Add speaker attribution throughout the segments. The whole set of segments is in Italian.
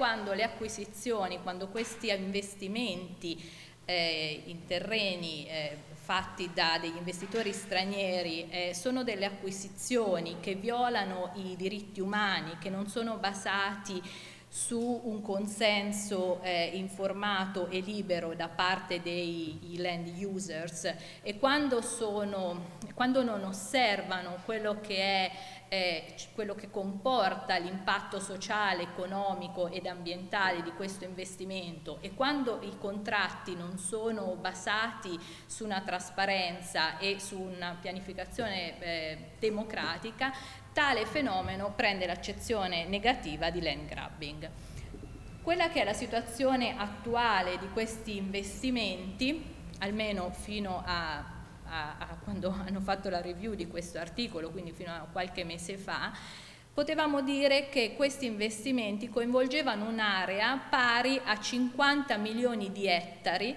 Speaker 1: quando le acquisizioni, quando questi investimenti eh, in terreni eh, fatti da degli investitori stranieri eh, sono delle acquisizioni che violano i diritti umani, che non sono basati su un consenso eh, informato e libero da parte dei land users e quando, sono, quando non osservano quello che è eh, quello che comporta l'impatto sociale, economico ed ambientale di questo investimento e quando i contratti non sono basati su una trasparenza e su una pianificazione eh, democratica, tale fenomeno prende l'accezione negativa di land grabbing. Quella che è la situazione attuale di questi investimenti, almeno fino a, a, a quando hanno fatto la review di questo articolo, quindi fino a qualche mese fa, potevamo dire che questi investimenti coinvolgevano un'area pari a 50 milioni di ettari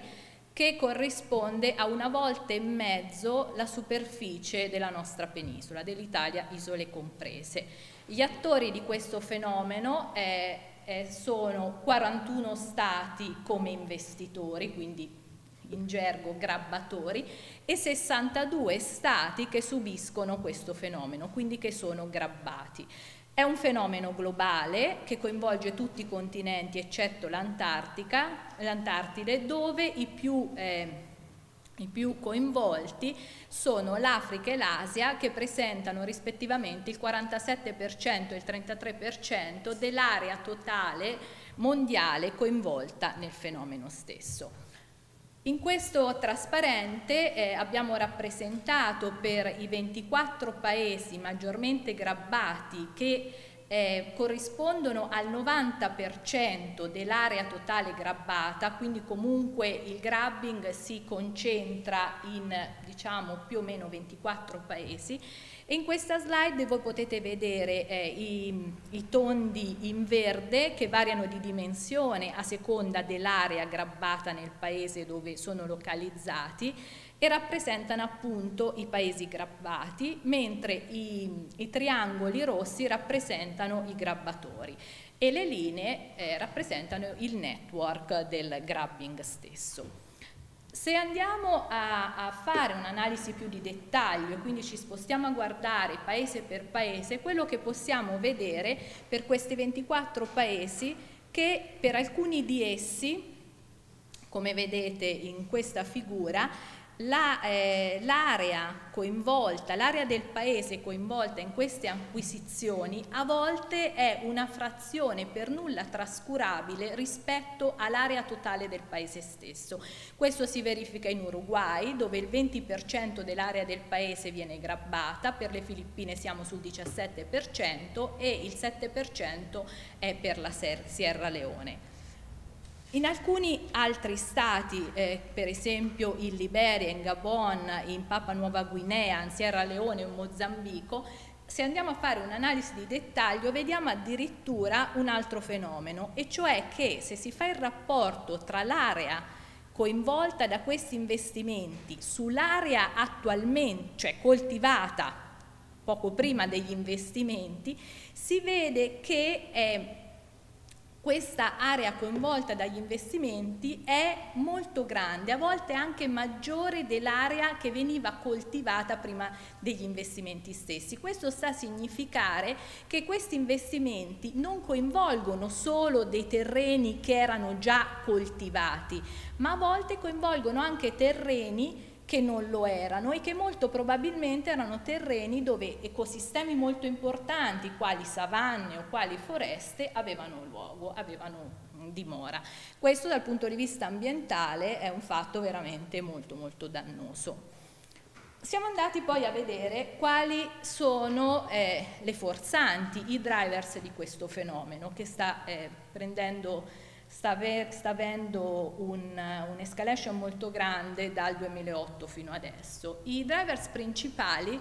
Speaker 1: che corrisponde a una volta e mezzo la superficie della nostra penisola, dell'Italia isole comprese. Gli attori di questo fenomeno eh, eh, sono 41 stati come investitori, quindi in gergo grabbatori, e 62 stati che subiscono questo fenomeno, quindi che sono grabbati. È un fenomeno globale che coinvolge tutti i continenti eccetto l'Antartide, dove i più, eh, i più coinvolti sono l'Africa e l'Asia che presentano rispettivamente il 47% e il 33% dell'area totale mondiale coinvolta nel fenomeno stesso. In questo trasparente eh, abbiamo rappresentato per i 24 paesi maggiormente grabbati che eh, corrispondono al 90% dell'area totale grabbata, quindi comunque il grabbing si concentra in diciamo più o meno 24 paesi e in questa slide voi potete vedere eh, i, i, tondi in verde che variano di dimensione a seconda dell'area grabbata nel paese dove sono localizzati e rappresentano appunto i paesi grabbati, mentre i, i triangoli rossi rappresentano i grabbatori e le linee eh, rappresentano il network del grabbing stesso. Se andiamo a, a fare un'analisi più di dettaglio, quindi ci spostiamo a guardare paese per paese, quello che possiamo vedere per questi 24 paesi che per alcuni di essi, come vedete in questa figura, l'area eh, coinvolta, l'area del paese coinvolta in queste acquisizioni a volte è una frazione per nulla trascurabile rispetto all'area totale del paese stesso. Questo si verifica in Uruguay dove il 20% dell'area del paese viene grabbata, per le Filippine siamo sul 17% e il 7% è per la Sierra Leone. In alcuni altri stati, eh, per esempio in Liberia, in Gabon, in Papua Nuova Guinea, in Sierra Leone in Mozambico, se andiamo a fare un'analisi di dettaglio vediamo addirittura un altro fenomeno, e cioè che se si fa il rapporto tra l'area coinvolta da questi investimenti sull'area attualmente, cioè coltivata poco prima degli investimenti, si vede che è questa area coinvolta dagli investimenti è molto grande, a volte anche maggiore dell'area che veniva coltivata prima degli investimenti stessi. Questo sta a significare che questi investimenti non coinvolgono solo dei terreni che erano già coltivati, ma a volte coinvolgono anche terreni che non lo erano e che molto probabilmente erano terreni dove ecosistemi molto importanti, quali savanne o quali foreste, avevano luogo, avevano dimora. Questo dal punto di vista ambientale è un fatto veramente molto molto dannoso. Siamo andati poi a vedere quali sono eh, le forzanti, i drivers di questo fenomeno che sta eh, prendendo sta, sta avendo un'escalation un molto grande dal 2008 fino adesso. I drivers principali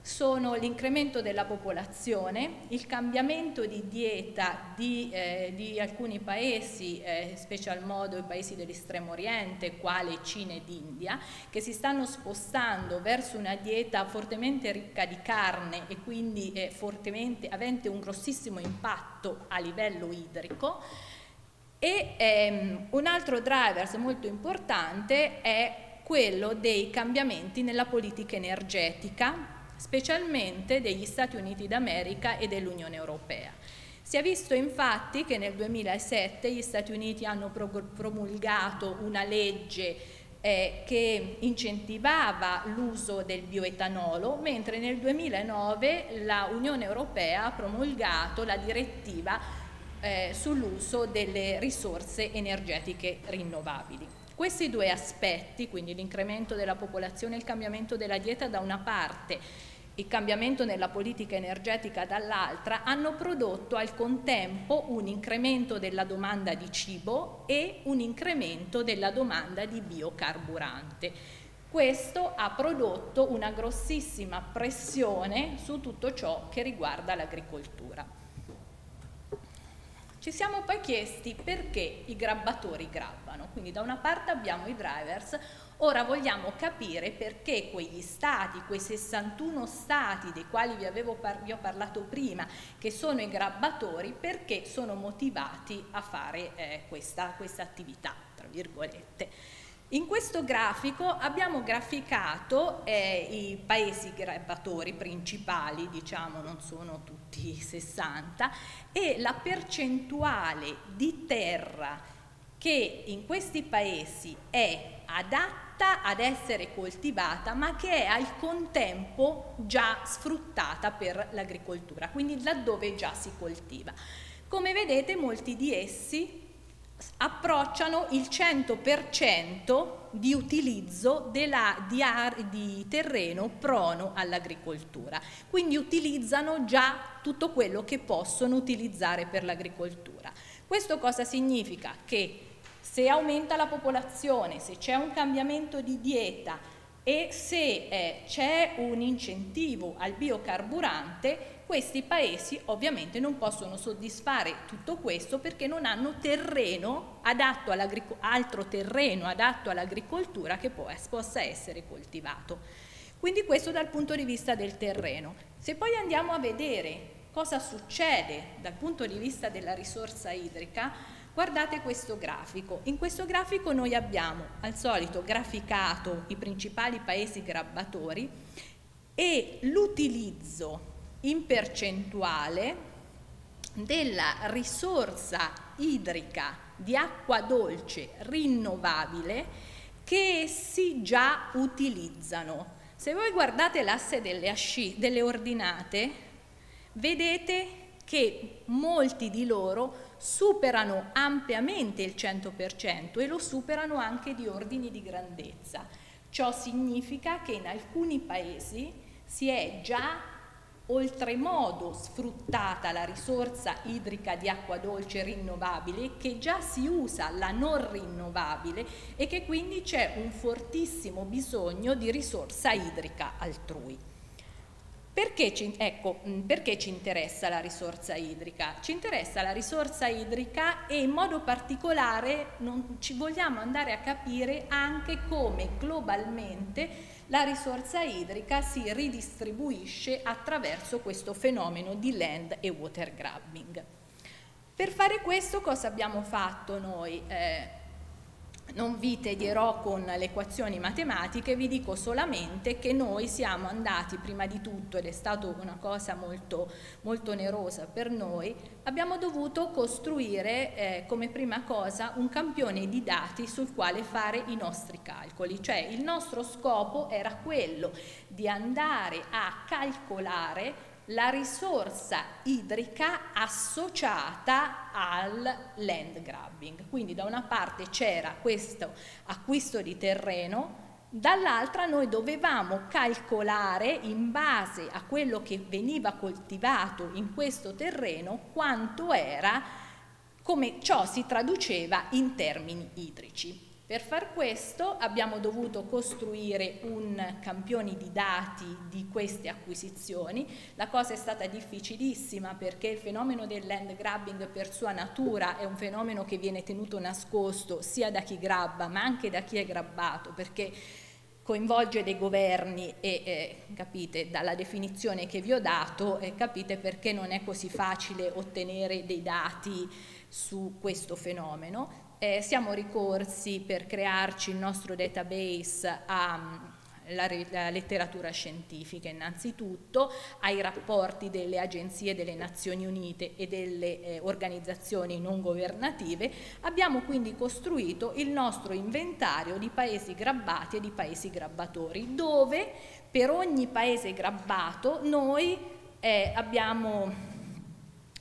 Speaker 1: sono l'incremento della popolazione, il cambiamento di dieta di, eh, di alcuni paesi, eh, special modo i paesi dell'estremo oriente, quale Cina ed India, che si stanno spostando verso una dieta fortemente ricca di carne e quindi eh, fortemente avente un grossissimo impatto a livello idrico, E ehm, un altro driver molto importante è quello dei cambiamenti nella politica energetica, specialmente degli Stati Uniti d'America e dell'Unione Europea. Si è visto infatti che nel 2007 gli Stati Uniti hanno promulgato una legge eh, che incentivava l'uso del bioetanolo, mentre nel 2009 la Unione Europea ha promulgato la direttiva eh, sull'uso delle risorse energetiche rinnovabili. Questi due aspetti, quindi l'incremento della popolazione e il cambiamento della dieta da una parte, il cambiamento nella politica energetica dall'altra, hanno prodotto al contempo un incremento della domanda di cibo e un incremento della domanda di biocarburante. Questo ha prodotto una grossissima pressione su tutto ciò che riguarda l'agricoltura. Ci siamo poi chiesti perché i grabbatori grabbano, quindi da una parte abbiamo i drivers, ora vogliamo capire perché quegli stati, quei 61 stati dei quali vi, par vi ho parlato prima, che sono i grabbatori, perché sono motivati a fare eh, questa, questa attività, tra virgolette. In questo grafico abbiamo graficato eh, i paesi grabbatori principali, diciamo non sono tutti 60, e la percentuale di terra che in questi paesi è adatta ad essere coltivata ma che è al contempo già sfruttata per l'agricoltura, quindi laddove già si coltiva. Come vedete molti di essi approcciano il 100% di utilizzo della, di, di terreno prono all'agricoltura, quindi utilizzano già tutto quello che possono utilizzare per l'agricoltura. Questo cosa significa? Che se aumenta la popolazione, se c'è un cambiamento di dieta e se eh, c'è un incentivo al biocarburante, questi paesi ovviamente non possono soddisfare tutto questo perché non hanno terreno adatto altro terreno adatto all'agricoltura che possa essere coltivato. Quindi questo dal punto di vista del terreno. Se poi andiamo a vedere cosa succede dal punto di vista della risorsa idrica, guardate questo grafico. In questo grafico noi abbiamo al solito graficato i principali paesi grabbatori e l'utilizzo in percentuale della risorsa idrica di acqua dolce rinnovabile che essi già utilizzano. Se voi guardate l'asse delle, delle ordinate, vedete che molti di loro superano ampiamente il 100% e lo superano anche di ordini di grandezza. Ciò significa che in alcuni paesi si è già oltremodo sfruttata la risorsa idrica di acqua dolce rinnovabile che già si usa la non rinnovabile e che quindi c'è un fortissimo bisogno di risorsa idrica altrui. Perché ci, ecco, perché ci, interessa la risorsa idrica? Ci interessa la risorsa idrica e in modo particolare non, ci vogliamo andare a capire anche come globalmente la risorsa idrica si ridistribuisce attraverso questo fenomeno di land e water grabbing. Per fare questo cosa abbiamo fatto noi? Eh, non vi tedierò con le equazioni matematiche, vi dico solamente che noi siamo andati prima di tutto, ed è stata una cosa molto, molto onerosa per noi, abbiamo dovuto costruire eh, come prima cosa un campione di dati sul quale fare i nostri calcoli, cioè il nostro scopo era quello di andare a calcolare la risorsa idrica associata al land grabbing. Quindi da una parte c'era questo acquisto di terreno, dall'altra noi dovevamo calcolare in base a quello che veniva coltivato in questo terreno quanto era, come ciò si traduceva in termini idrici. Per far questo abbiamo dovuto costruire un campione di dati di queste acquisizioni. La cosa è stata difficilissima perché il fenomeno del land grabbing per sua natura è un fenomeno che viene tenuto nascosto sia da chi grabba ma anche da chi è grabbato perché coinvolge dei governi e eh, capite dalla definizione che vi ho dato eh, capite perché non è così facile ottenere dei dati su questo fenomeno. Eh, siamo ricorsi per crearci il nostro database a la, la, letteratura scientifica innanzitutto, ai rapporti delle agenzie delle Nazioni Unite e delle eh, organizzazioni non governative, abbiamo quindi costruito il nostro inventario di paesi grabbati e di paesi grabbatori, dove per ogni paese grabbato noi eh, abbiamo,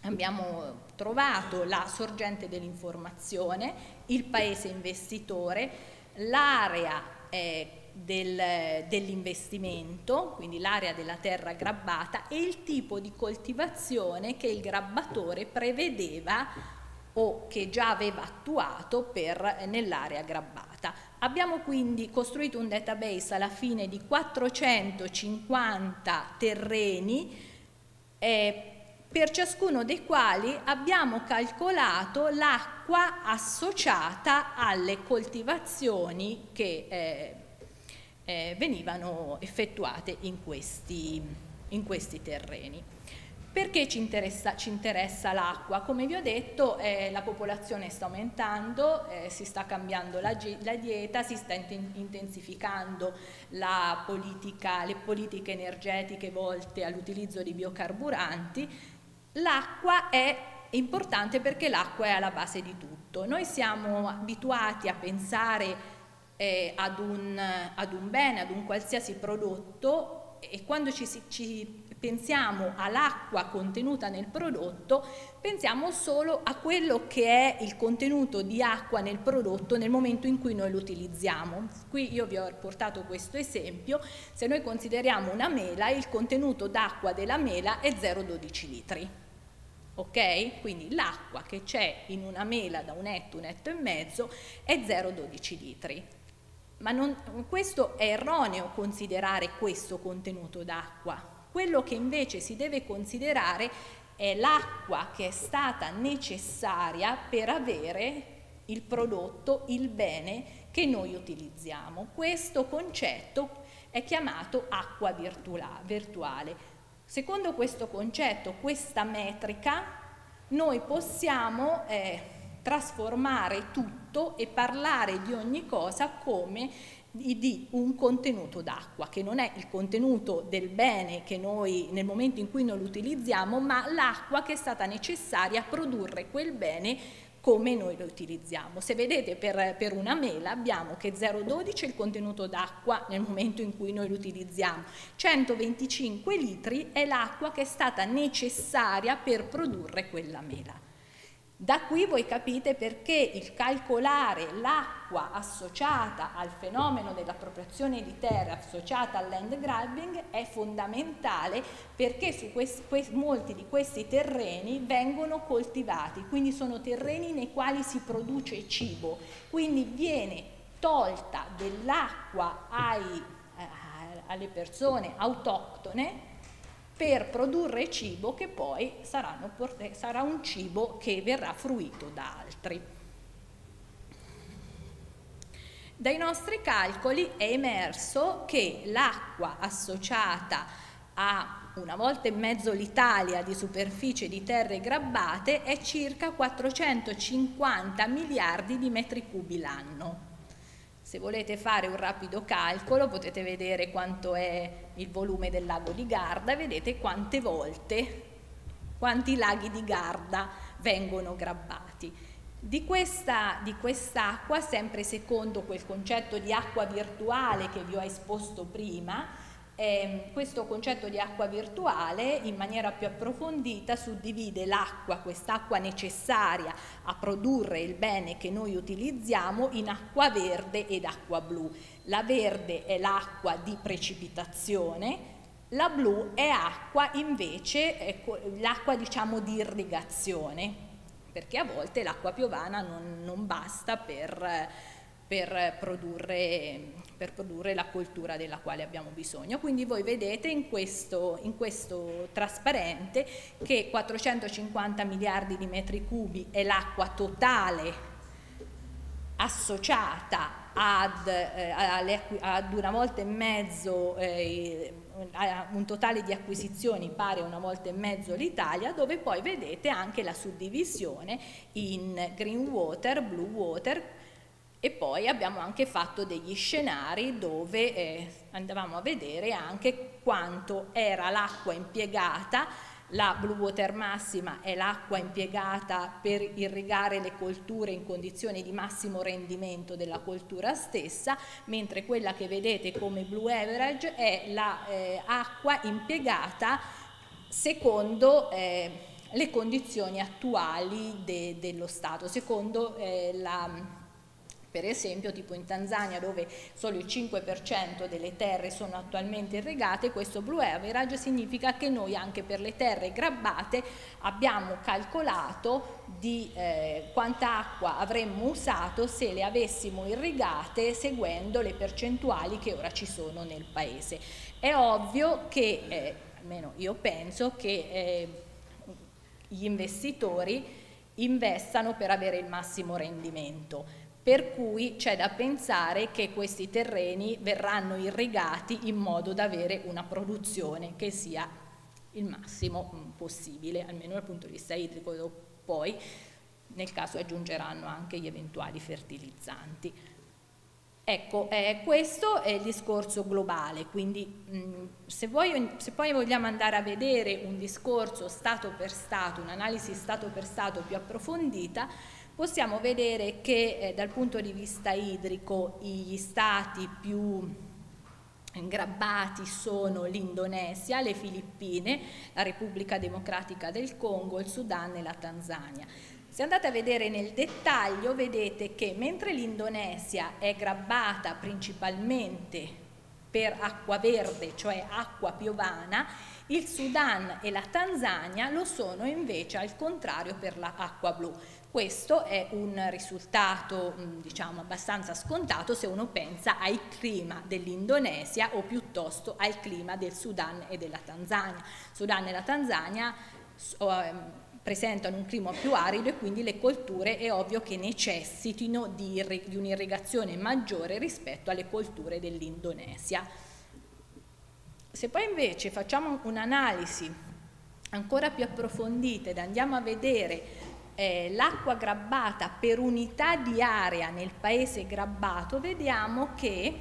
Speaker 1: abbiamo trovato la sorgente dell'informazione, il paese investitore, l'area eh, del, dell'investimento, quindi l'area della terra grabbata e il tipo di coltivazione che il grabbatore prevedeva o che già aveva attuato per, nell'area grabbata. Abbiamo quindi costruito un database alla fine di 450 terreni eh, per ciascuno dei quali abbiamo calcolato l'acqua associata alle coltivazioni che eh, eh, venivano effettuate in questi, in questi terreni. Perché ci interessa, interessa l'acqua? Come vi ho detto eh, la popolazione sta aumentando, eh, si sta cambiando la, la dieta, si sta intensificando politica, le politiche energetiche volte all'utilizzo di biocarburanti. L'acqua è importante perché l'acqua è alla base di tutto. Noi siamo abituati a pensare eh, ad, un, ad, un, bene, ad un qualsiasi prodotto e quando ci, ci pensiamo all'acqua contenuta nel prodotto, pensiamo solo a quello che è il contenuto di acqua nel prodotto nel momento in cui noi lo utilizziamo. Qui io vi ho portato questo esempio, se noi consideriamo una mela, il contenuto d'acqua della mela è 0,12 litri. Ok? Quindi l'acqua che c'è in una mela da un etto, un etto e mezzo è 0,12 litri. Ma non, questo è erroneo considerare questo contenuto d'acqua. Quello che invece si deve considerare è l'acqua che è stata necessaria per avere il prodotto, il bene che noi utilizziamo. Questo concetto è chiamato acqua virtuale. Secondo questo concetto, questa metrica, noi possiamo eh, trasformare tutto e parlare di ogni cosa come di un contenuto d'acqua, che non è il contenuto del bene che noi nel momento in cui noi lo utilizziamo, ma l'acqua che è stata necessaria a produrre quel bene come noi lo utilizziamo. Se vedete per, per una mela abbiamo che 0,12 è il contenuto d'acqua nel momento in cui noi lo utilizziamo, 125 litri è l'acqua che è stata necessaria per produrre quella mela. Da qui voi capite perché il calcolare l'acqua associata al fenomeno dell'appropriazione di terra, associata al land grabbing, è fondamentale perché questi, questi, molti di questi terreni vengono coltivati, quindi sono terreni nei quali si produce cibo, quindi viene tolta dell'acqua eh, alle persone autoctone per produrre cibo che poi sarà un cibo che verrà fruito da altri. Dai nostri calcoli è emerso che l'acqua associata a una volta e mezzo l'Italia di superficie di terre grabbate è circa 450 miliardi di metri cubi l'anno. Se volete fare un rapido calcolo potete vedere quanto è il volume del lago di Garda e vedete quante volte, quanti laghi di Garda vengono grabbati. Di questa, di quest'acqua, sempre secondo quel concetto di acqua virtuale che vi ho esposto prima, eh, questo concetto di acqua virtuale in maniera più approfondita suddivide l'acqua, quest'acqua necessaria a produrre il bene che noi utilizziamo, in acqua verde ed acqua blu. La verde è l'acqua di precipitazione, la blu è acqua invece, l'acqua diciamo di irrigazione, perché a volte l'acqua piovana non, non basta per per produrre, per produrre, la coltura della quale abbiamo bisogno. Quindi voi vedete in questo, in questo trasparente che 450 miliardi di metri cubi è l'acqua totale associata ad, eh, ad, una volta e mezzo eh, un totale di acquisizioni pari a una volta e mezzo l'Italia, dove poi vedete anche la suddivisione in green water, blue water e poi abbiamo anche fatto degli scenari dove eh, andavamo a vedere anche quanto era l'acqua impiegata. La blue water massima è l'acqua impiegata per irrigare le colture in condizioni di massimo rendimento della coltura stessa, mentre quella che vedete come blue average è l'acqua eh, impiegata secondo eh, le condizioni attuali de, dello Stato, secondo eh, la per esempio tipo in Tanzania dove solo il 5% delle terre sono attualmente irrigate, questo blue average significa che noi anche per le terre grabbate abbiamo calcolato di eh, quanta acqua avremmo usato se le avessimo irrigate seguendo le percentuali che ora ci sono nel paese. È ovvio che, eh, almeno io penso, che eh, gli investitori investano per avere il massimo rendimento per cui c'è da pensare che questi terreni verranno irrigati in modo da avere una produzione che sia il massimo mm, possibile, almeno dal punto di vista idrico, poi nel caso aggiungeranno anche gli eventuali fertilizzanti. Ecco, eh, questo è il discorso globale, quindi mh, mm, se, voi, se, poi vogliamo andare a vedere un discorso stato per stato, un'analisi stato per stato più approfondita, possiamo vedere che eh, dal punto di vista idrico gli stati più ingrabbati sono l'Indonesia, le Filippine, la Repubblica Democratica del Congo, il Sudan e la Tanzania. Se andate a vedere nel dettaglio vedete che mentre l'Indonesia è grabbata principalmente per acqua verde, cioè acqua piovana, il Sudan e la Tanzania lo sono invece al contrario per l'acqua blu. Questo è un risultato diciamo, abbastanza scontato se uno pensa al clima dell'Indonesia o piuttosto al clima del Sudan e della Tanzania. Sudan e la Tanzania ehm, presentano un clima più arido e quindi le colture è ovvio che necessitino di, di un'irrigazione maggiore rispetto alle colture dell'Indonesia. Se poi invece facciamo un'analisi ancora più approfondita ed andiamo a vedere eh, l'acqua grabbata per unità di area nel paese grabbato, vediamo che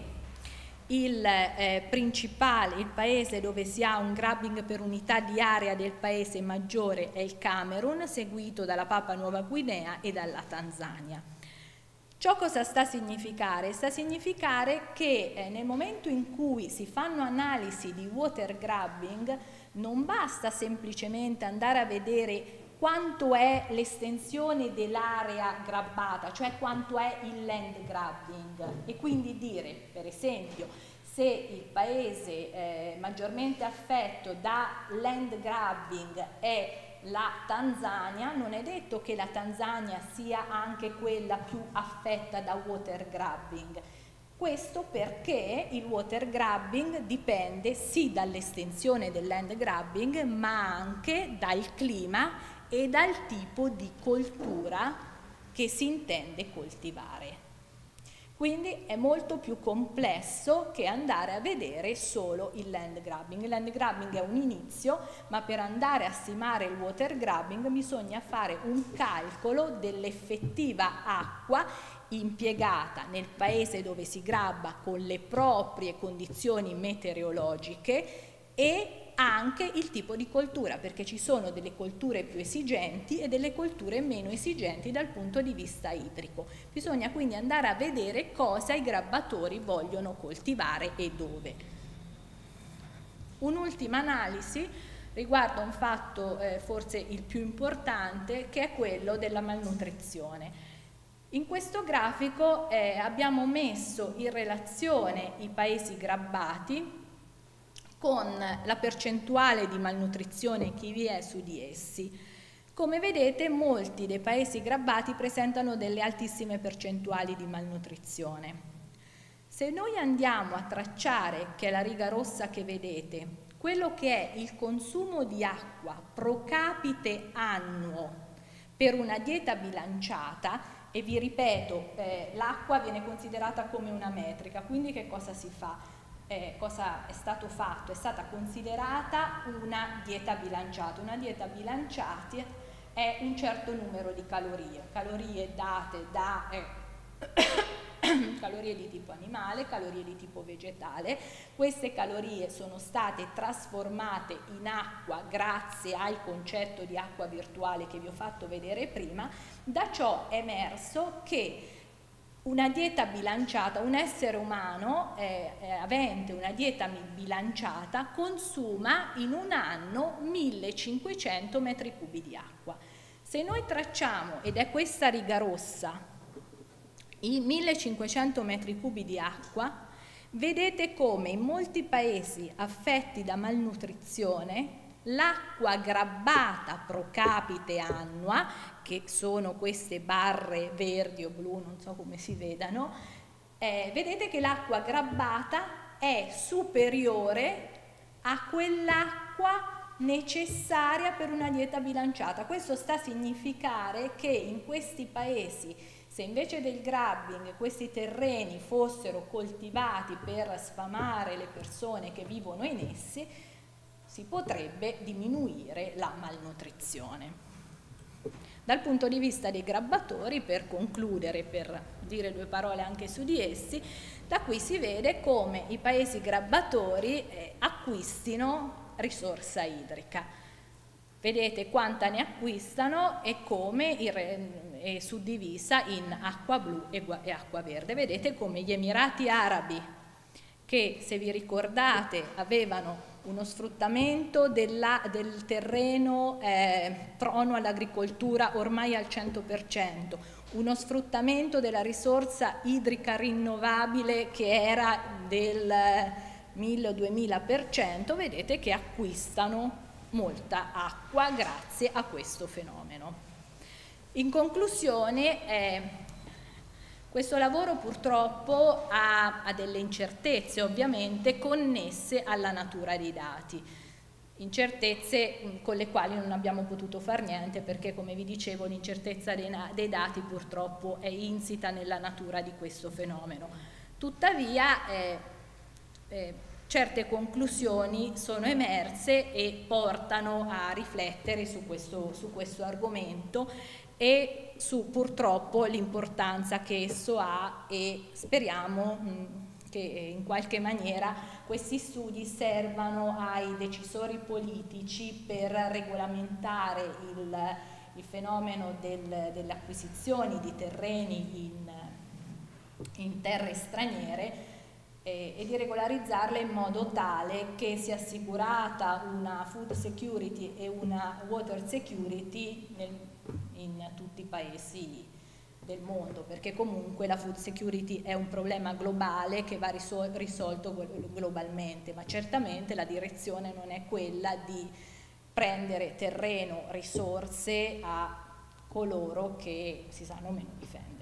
Speaker 1: il eh, principale, il paese dove si ha un grabbing per unità di area del paese maggiore è il Camerun, seguito dalla Papua Nuova Guinea e dalla Tanzania. Ciò cosa sta a significare? Sta a significare che eh, nel momento in cui si fanno analisi di water grabbing non basta semplicemente andare a vedere quanto è l'estensione dell'area grabbata, cioè quanto è il land grabbing e quindi dire per esempio se il paese eh, maggiormente affetto da land grabbing è la Tanzania, non è detto che la Tanzania sia anche quella più affetta da water grabbing. Questo perché il water grabbing dipende sì dall'estensione del land grabbing, ma anche dal clima e dal tipo di coltura che si intende coltivare. Quindi è molto più complesso che andare a vedere solo il land grabbing. Il land grabbing è un inizio, ma per andare a stimare il water grabbing bisogna fare un calcolo dell'effettiva acqua impiegata nel paese dove si grabba con le proprie condizioni meteorologiche e anche il tipo di coltura, perché ci sono delle colture più esigenti e delle colture meno esigenti dal punto di vista idrico. Bisogna quindi andare a vedere cosa i grabbatori vogliono coltivare e dove. Un'ultima analisi riguarda un fatto eh, forse il più importante che è quello della malnutrizione. In questo grafico eh, abbiamo messo in relazione i paesi grabbati con la percentuale di malnutrizione che vi è su di essi. Come vedete molti dei paesi grabbati presentano delle altissime percentuali di malnutrizione. Se noi andiamo a tracciare, che è la riga rossa che vedete, quello che è il consumo di acqua pro capite annuo per una dieta bilanciata, e vi ripeto, eh, l'acqua viene considerata come una metrica, quindi che cosa si fa? Eh, cosa è stato fatto? È stata considerata una dieta bilanciata. Una dieta bilanciata è un certo numero di calorie, calorie date da eh, calorie di tipo animale, calorie di tipo vegetale. Queste calorie sono state trasformate in acqua grazie al concetto di acqua virtuale che vi ho fatto vedere prima. Da ciò è emerso che una dieta bilanciata, un essere umano eh, eh, avente una dieta bilanciata consuma in un anno 1500 metri cubi di acqua. Se noi tracciamo, ed è questa riga rossa, i 1500 metri cubi di acqua, vedete come in molti paesi affetti da malnutrizione l'acqua grabbata pro capite annua, che sono queste barre verdi o blu, non so come si vedano, eh, vedete che l'acqua grabbata è superiore a quell'acqua necessaria per una dieta bilanciata. Questo sta a significare che in questi paesi, se invece del grabbing questi terreni fossero coltivati per sfamare le persone che vivono in essi, si potrebbe diminuire la malnutrizione. Dal punto di vista dei grabbatori, per concludere, per dire due parole anche su di essi, da qui si vede come i paesi grabbatori eh, acquistino risorsa idrica. Vedete quanta ne acquistano e come è suddivisa in acqua blu e acqua verde. Vedete come gli Emirati Arabi, che se vi ricordate avevano uno sfruttamento della, del terreno eh, prono all'agricoltura ormai al 100%, uno sfruttamento della risorsa idrica rinnovabile che era del 1000-2000%, vedete che acquistano molta acqua grazie a questo fenomeno. In conclusione, eh, questo lavoro purtroppo ha, ha delle incertezze ovviamente connesse alla natura dei dati incertezze mm, con le quali non abbiamo potuto fare niente perché come vi dicevo l'incertezza dei, dei, dati purtroppo è insita nella natura di questo fenomeno. Tuttavia eh, eh, certe conclusioni sono emerse e portano a riflettere su questo, su questo argomento e su purtroppo l'importanza che esso ha e speriamo mh, che in qualche maniera questi studi servano ai decisori politici per regolamentare il, il fenomeno del, delle acquisizioni di terreni in, in terre straniere eh, e di regolarizzarle in modo tale che sia assicurata una food security e una water security nel, in tutti i paesi del mondo, perché comunque la food security è un problema globale che va risol risolto globalmente, ma certamente la direzione non è quella di prendere terreno, risorse a coloro che si sanno meno difendere.